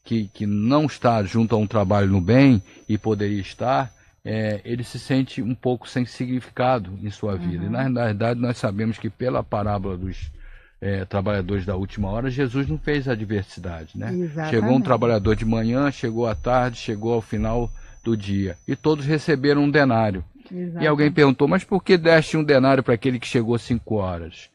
que, que não está junto a um trabalho no bem e poderia estar, é, ele se sente um pouco sem significado em sua vida. E na, na verdade nós sabemos que pela parábola dos é, trabalhadores da última hora, Jesus não fez a diversidade. Né? Exatamente. Chegou um trabalhador de manhã, chegou à tarde, chegou ao final do dia. E todos receberam um denário. E alguém perguntou, mas por que deste um denário para aquele que chegou cinco horas?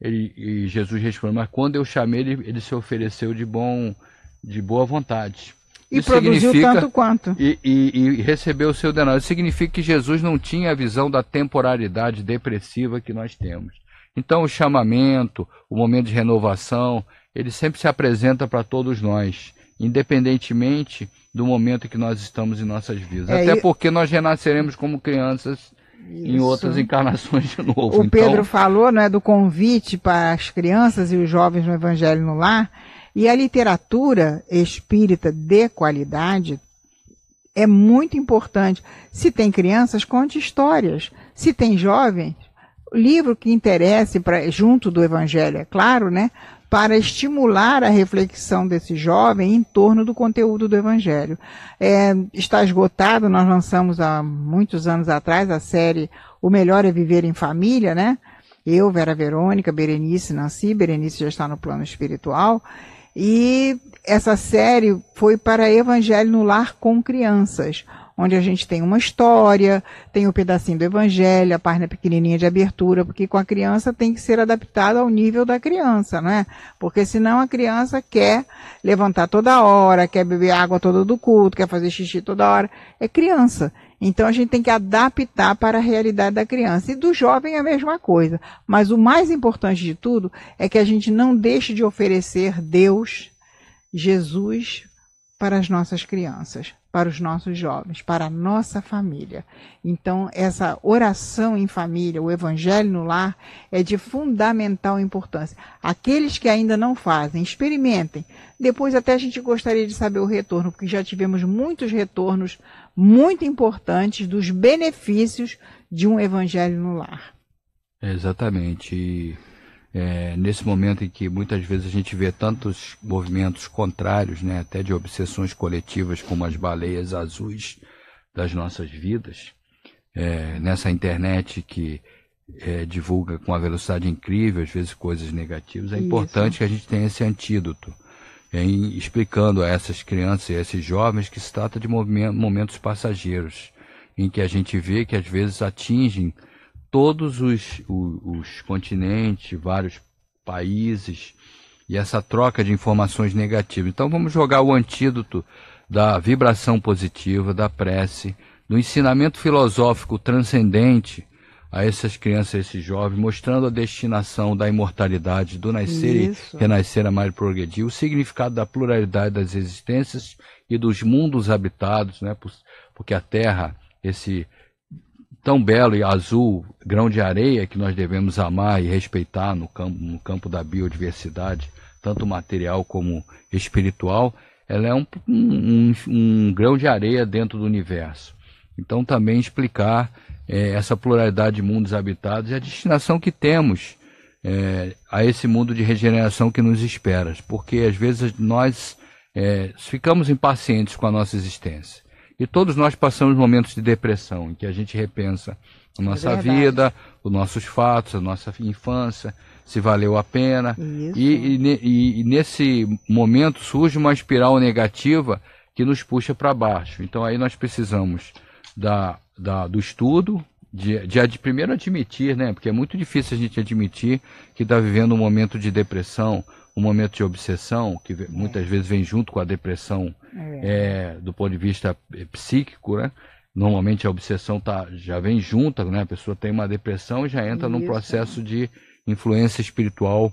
Ele, e Jesus respondeu, mas quando eu chamei ele, ele se ofereceu de bom, de boa vontade. E Isso produziu tanto quanto. E, e- e recebeu o seu denário. Isso significa que Jesus não tinha a visão da temporalidade depressiva que nós temos. Então o chamamento, o momento de renovação, ele sempre se apresenta para todos nós, independentemente do momento em que nós estamos em nossas vidas. É, Até e- porque nós renasceremos como crianças em Isso. outras encarnações de novo. O então, Pedro falou né, do convite para as crianças e os jovens no Evangelho no Lar. E a literatura espírita de qualidade é muito importante. Se tem crianças, conte histórias. Se tem jovens, livro que interesse pra, junto do Evangelho, é claro, né? Para estimular a reflexão desse jovem em torno do conteúdo do Evangelho. É, está esgotado, nós lançamos há muitos anos atrás a série O Melhor é Viver em Família, né? Eu, Vera Verônica, Berenice, Nancy, Berenice já está no plano espiritual. E essa série foi para Evangelho no Lar com Crianças, onde a gente tem uma história, tem um pedacinho do Evangelho, a página pequenininha de abertura, porque com a criança tem que ser adaptado ao nível da criança, não é? Porque senão a criança quer levantar toda hora, quer beber água toda do culto, quer fazer xixi toda hora. É criança. Então a gente tem que adaptar para a realidade da criança. E do jovem é a mesma coisa. Mas o mais importante de tudo é que a gente não deixe de oferecer Deus, Jesus, para as nossas crianças. Para os nossos jovens, para a nossa família. Então, essa oração em família, o evangelho no lar, é de fundamental importância. Aqueles que ainda não fazem, experimentem. Depois, até a gente gostaria de saber o retorno, porque já tivemos muitos retornos muito importantes dos benefícios de um evangelho no lar. Exatamente. É, nesse momento em que muitas vezes a gente vê tantos movimentos contrários, né, até de obsessões coletivas como as baleias azuis das nossas vidas, é, nessa internet que é, divulga com uma velocidade incrível, às vezes coisas negativas, é Isso. importante que a gente tenha esse antídoto, em, explicando a essas crianças e a esses jovens que se trata de momentos passageiros, em que a gente vê que às vezes atingem todos os, o- os continentes, vários países, e essa troca de informações negativas. Então vamos jogar o antídoto da vibração positiva, da prece, do ensinamento filosófico transcendente a essas crianças, a esses jovens, mostrando a destinação da imortalidade, do nascer Isso. e renascer, amar e progredir, o significado da pluralidade das existências e dos mundos habitados, né? Por- porque a Terra, esse tão belo e azul grão de areia que nós devemos amar e respeitar no campo, no campo da biodiversidade, tanto material como espiritual, ela é um, um, um- grão de areia dentro do universo. Então também explicar eh, essa pluralidade de mundos habitados e a destinação que temos eh, a esse mundo de regeneração que nos espera, porque às vezes nós eh, ficamos impacientes com a nossa existência. E todos nós passamos momentos de depressão, em que a gente repensa a nossa verdade. vida, os nossos fatos, a nossa infância, se valeu a pena. E, e e- nesse momento surge uma espiral negativa que nos puxa para baixo. Então aí nós precisamos da, da- do estudo, de, de ad- primeiro admitir, né? Porque é muito difícil a gente admitir que está vivendo um momento de depressão, um momento de obsessão, que muitas vezes vem junto com a depressão é, do ponto de vista eh, psíquico, né? Normalmente a obsessão tá, já vem junta, né? A pessoa tem uma depressão e já entra num Isso. processo de influência espiritual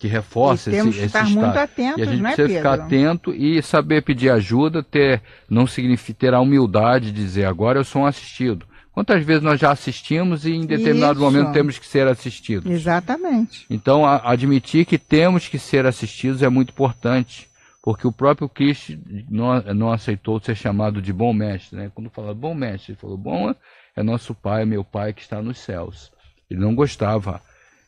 que reforça E temos esse, esse estar estado. muito atentos, e a gente né, precisa ficar atento e saber pedir ajuda, ter não significa ter a humildade de dizer agora eu sou um assistido. Quantas vezes nós já assistimos e em determinado Isso. momento temos que ser assistidos? Exatamente. Então, a- admitir que temos que ser assistidos é muito importante, porque o próprio Cristo não, não aceitou ser chamado de bom mestre. Né? Quando fala bom mestre, ele falou: bom é nosso Pai, meu Pai que está nos céus. Ele não gostava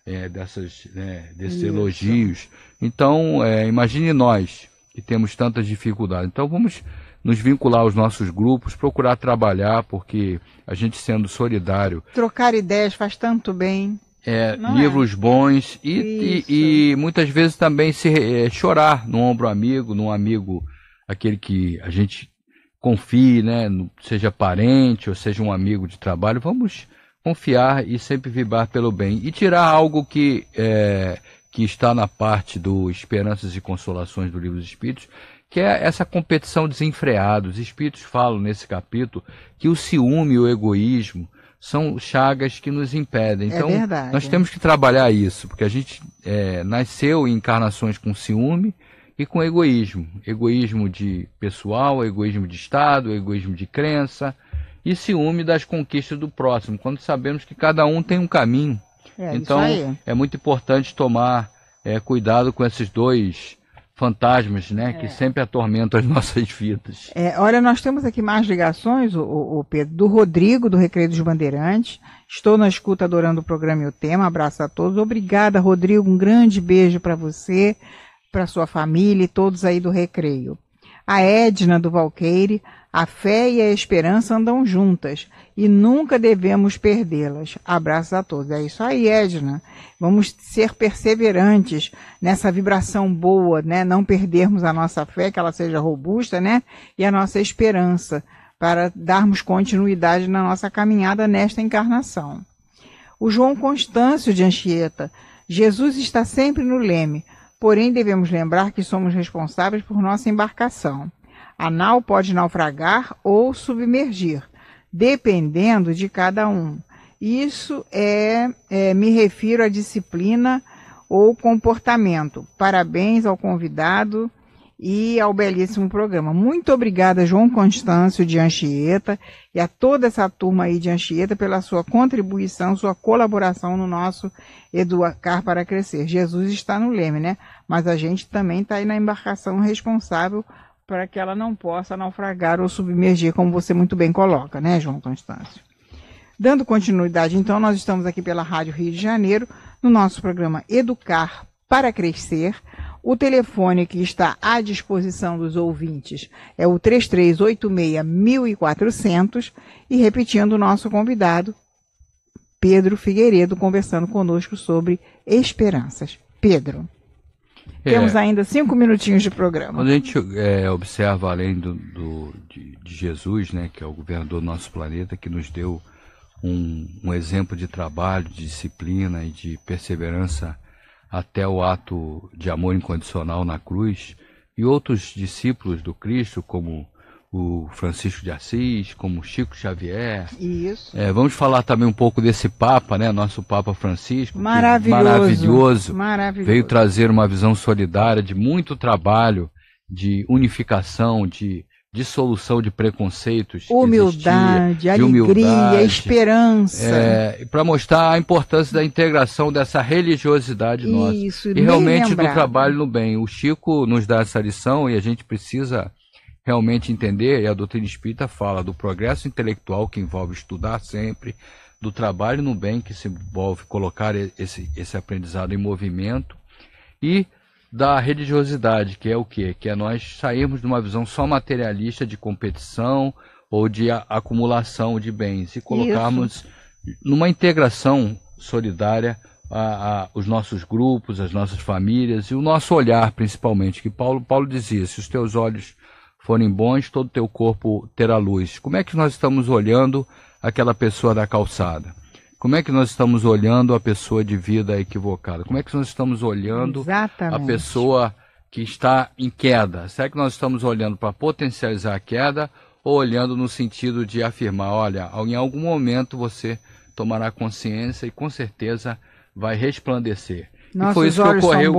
é, dessas, né, desses Isso. elogios. Então, é, imagine nós que temos tantas dificuldades. Então, vamos nos vincular aos nossos grupos, procurar trabalhar, porque a gente sendo solidário Trocar ideias faz tanto bem. é, é? livros bons e, e, e muitas vezes também se é, chorar no ombro amigo, num amigo aquele que a gente confie, né, seja parente ou seja um amigo de trabalho, vamos confiar e sempre vibrar pelo bem e tirar algo que é, que está na parte do Esperanças e Consolações do Livro dos Espíritos, que é essa competição desenfreada. Os Espíritos falam nesse capítulo que o ciúme e o egoísmo são chagas que nos impedem. É Então, verdade. nós temos que trabalhar isso, porque a gente é, nasceu em encarnações com ciúme e com egoísmo. Egoísmo de pessoal, egoísmo de Estado, egoísmo de crença e ciúme das conquistas do próximo, quando sabemos que cada um tem um caminho. É então, é muito importante tomar é, cuidado com esses dois fantasmas, né, que sempre atormentam as <laughs> nossas vidas. É, olha, nós temos aqui mais ligações, o, o- o Pedro, do Rodrigo, do Recreio dos Bandeirantes. Estou na escuta adorando o programa e o tema. Abraço a todos. Obrigada, Rodrigo. Um grande beijo para você, para sua família e todos aí do Recreio. A Edna do Valqueire, a fé e a esperança andam juntas e nunca devemos perdê-las. Abraços a todos. É isso aí, Edna. Vamos ser perseverantes nessa vibração boa, né? Não perdermos a nossa fé, que ela seja robusta, né? E a nossa esperança para darmos continuidade na nossa caminhada nesta encarnação. O João Constâncio de Anchieta. Jesus está sempre no leme, porém devemos lembrar que somos responsáveis por nossa embarcação. A nau pode naufragar ou submergir, dependendo de cada um. Isso é, é, me refiro à disciplina ou comportamento. Parabéns ao convidado e ao belíssimo programa. Muito obrigada, João Constâncio de Anchieta e a toda essa turma aí de Anchieta pela sua contribuição, sua colaboração no nosso Educar para Crescer. Jesus está no leme, né? Mas a gente também está aí na embarcação responsável para que ela não possa naufragar ou submergir, como você muito bem coloca, né, João Constâncio? Dando continuidade, então, nós estamos aqui pela Rádio Rio de Janeiro, no nosso programa Educar para Crescer. O telefone que está à disposição dos ouvintes é o 3386-1400 e repetindo o nosso convidado, Pedro Figueiredo, conversando conosco sobre esperanças. Pedro, É, temos ainda cinco minutinhos de programa. Quando a gente é, observa além do, do- de, de Jesus, né, que é o governador do nosso planeta, que nos deu um, um exemplo de trabalho, de disciplina e de perseverança até o ato de amor incondicional na cruz, e outros discípulos do Cristo, como o Francisco de Assis, como Chico Xavier. Isso. É, vamos falar também um pouco desse Papa, né, nosso Papa Francisco, Maravilhoso. maravilhoso Maravilhoso. veio trazer uma visão solidária de muito trabalho, de unificação, de dissolução de preconceitos. Humildade, existia, de alegria, humildade, esperança. para mostrar a importância da integração dessa religiosidade nossa Isso, e bem realmente do trabalho no bem. O Chico nos dá essa lição e a gente precisa realmente entender, e a doutrina espírita fala do progresso intelectual que envolve estudar sempre, do trabalho no bem que se envolve colocar esse, esse aprendizado em movimento e da religiosidade, que é o quê? Que é nós sairmos de uma visão só materialista de competição ou de acumulação de bens e colocarmos numa integração solidária a, a- os nossos grupos, as nossas famílias e o nosso olhar, principalmente. Que Paulo, Paulo dizia: se os teus olhos forem bons, todo o teu corpo terá luz. Como é que nós estamos olhando aquela pessoa da calçada? Como é que nós estamos olhando a pessoa de vida equivocada? Como é que nós estamos olhando a Exatamente. pessoa que está em queda? Será que nós estamos olhando para potencializar a queda ou olhando no sentido de afirmar, olha, em algum momento você tomará consciência e com certeza vai resplandecer. E Nossos foi isso que ocorreu.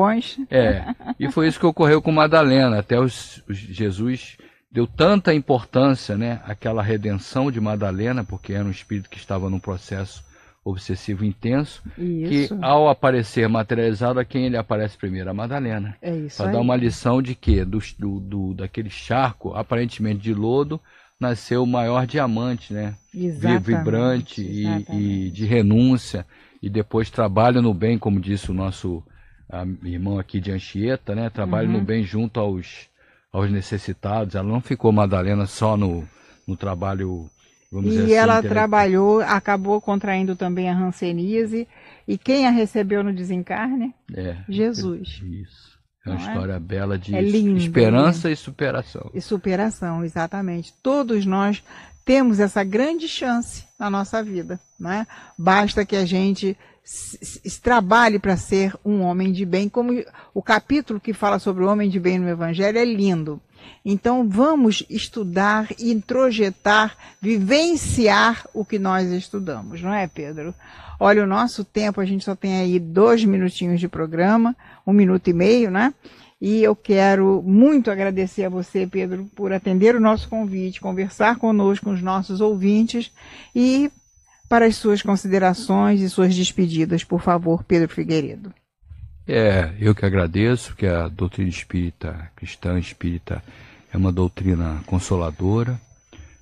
É, e foi isso que ocorreu com Madalena. Até os, os- Jesus deu tanta importância, né, àquela redenção de Madalena, porque era um espírito que estava num processo obsessivo intenso, Isso. que ao aparecer materializado, a quem ele aparece primeiro? A Madalena. É isso Para dar uma lição de que do, do, do- daquele charco, aparentemente de lodo, nasceu o maior diamante, né? Exatamente, Vibrante e, exatamente. e de renúncia, e depois trabalha no bem, como disse o nosso ah, irmão aqui de Anchieta, né? Trabalha Uhum. no bem junto aos, aos necessitados. Ela não ficou Madalena só no, no trabalho, E assim. ela trabalhou, acabou contraindo também a hanseníase. E quem a recebeu no desencarne? É, Jesus. Isso. É uma Não é? história bela de É lindo, esperança e superação. E superação, exatamente. Todos nós temos essa grande chance na nossa vida, não é? Basta que a gente trabalhe para ser um homem de bem, como o capítulo que fala sobre o homem de bem no Evangelho é lindo. Então vamos estudar, introjetar, vivenciar o que nós estudamos, não é, Pedro? Olha, o nosso tempo, a gente só tem aí dois minutinhos de programa, um minuto e meio, né? E eu quero muito agradecer a você, Pedro, por atender o nosso convite, conversar conosco, com os nossos ouvintes e para as suas considerações e suas despedidas, por favor, Pedro Figueiredo. É, eu que agradeço, que a doutrina espírita, cristã espírita, é uma doutrina consoladora.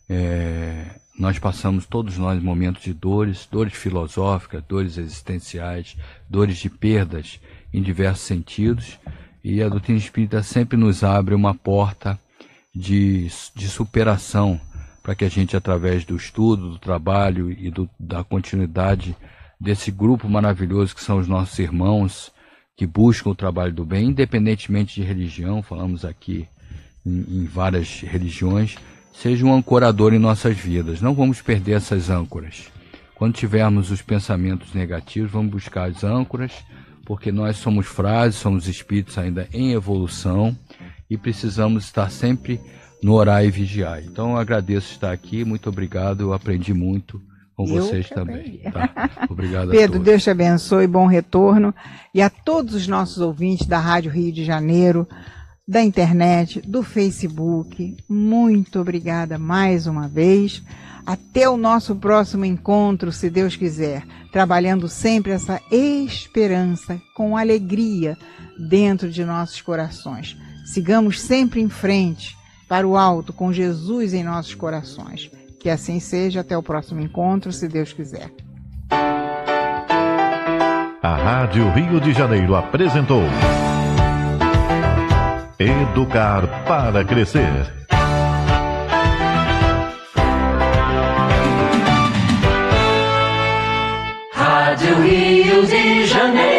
É, nós passamos, todos nós, momentos de dores, dores filosóficas, dores existenciais, dores de perdas em diversos sentidos, e a doutrina espírita sempre nos abre uma porta de, de superação para que a gente, através do estudo, do trabalho e do, da continuidade desse grupo maravilhoso que são os nossos irmãos que buscam o trabalho do bem, independentemente de religião, falamos aqui em, em várias religiões, seja um ancorador em nossas vidas. Não vamos perder essas âncoras. Quando tivermos os pensamentos negativos, vamos buscar as âncoras, porque nós somos frágeis, somos espíritos ainda em evolução e precisamos estar sempre no orar e vigiar. Então eu agradeço estar aqui, muito obrigado, eu aprendi muito com Eu vocês também. Tá? <laughs> Obrigado a Pedro. Deus te abençoe, bom retorno. E a todos os nossos ouvintes da Rádio Rio de Janeiro, da internet, do Facebook. Muito obrigada mais uma vez. Até o nosso próximo encontro, se Deus quiser, trabalhando sempre essa esperança com alegria dentro de nossos corações. Sigamos sempre em frente, para o alto, com Jesus em nossos corações. Que assim seja. Até o próximo encontro, se Deus quiser. A Rádio Rio de Janeiro apresentou Educar para Crescer. Rádio Rio de Janeiro.